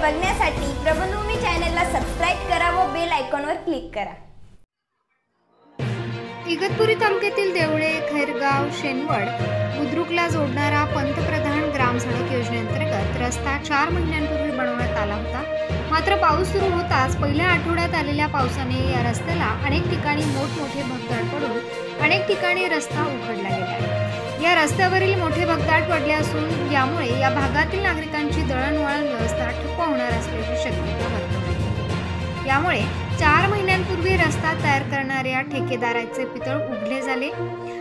बघण्यासाठी प्रबंधभूमी चॅनलला सबस्क्राईब करा व बेल आयकॉनवर क्लिक करा. इगतपुरी तालुक्यातील देवळे खैरगाव शेनवड बुद्रुकला जोडणारा पंतप्रधान ग्राम सडक योजनेअंतर्गत रस्ता चार महिन्यांपूर्वी बनवण्यात आला होता. मात्र पाऊस सुरू होताच पहिल्या आठवड्यात आलेल्या पावसाने या रस्त्याला अनेक ठिकाणी मोठमोठे भगदाड पडून अनेक ठिकाणी रस्ता उघडला गेला. आहे रस्त्यावरील मोठे भगदाट पडले असून यामुळे या भागातील नागरिकांची दळणवळण व्यवस्था ठप्प होणार असल्याची शक्यता वर्तवली यामुळे चार महिन्यांपूर्वी रस्ता तयार करणाऱ्या ठेकेदाराचे पितळ उघडले झाले.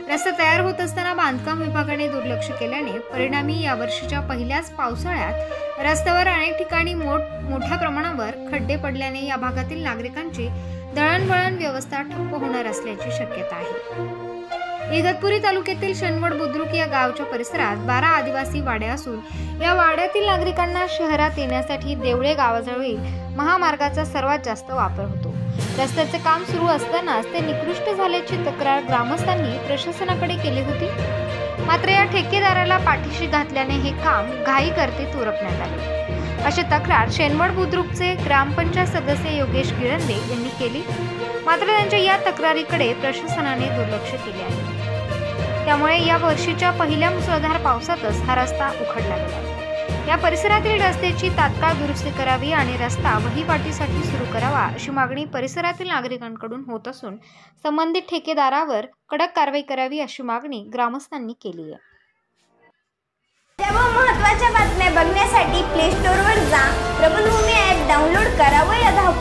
रस्ता तयार होत असताना बांधकाम विभागाने दुर्लक्ष केल्याने परिणामी यावर्षीच्या पहिल्याच पावसाळ्यात रस्त्यावर अनेक ठिकाणी मोठ मोठ्या प्रमाणावर खड्डे पडल्याने या भागातील नागरिकांची दळणवळण व्यवस्था ठप्प होणार असल्याची शक्यता आहे. इगतपुरी तालुक्यातील शनवड बुद्रुक या गावच्या परिसरात बारा आदिवासी वाड्या असून या वाड्यातील नागरिकांना शहरात येण्यासाठी देवळे गावाजवळील महामार्गाचा सर्वात जास्त वापर होतो. रस्त्याचे काम सुरू असतानाच ते निकृष्ट झाल्याची तक्रार ग्रामस्थांनी प्रशासनाकडे केली होती. मात्र या ठेकेदाराला पाठीशी घातल्याने हे काम घाई करते तुरपण्यात आले. अशी तक्रार शेनवड बुद्रुकचे ग्रामपंचायत सदस्य योगेश गिरंदे यांनी केली. मात्र त्यांच्या या तक्रारीकडे प्रशासनाने दुर्लक्ष केले आहे. त्यामुळे या वर्षीच्या पहिल्या मुसळधार पावसातच हा रस्ता उखडला गेला या परिसरातील रस्त्याची तात्काळ दुरुस्ती करावी आणि रस्ता वहिवाटीसाठी सुरू करावा अशी मागणी परिसरातील नागरिकांकडून होत असून संबंधित ठेकेदारावर कडक कारवाई करावी अशी मागणी ग्रामस्थांनी केली आहे.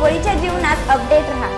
धावपळीच्या जीवनात अपडेट राहा.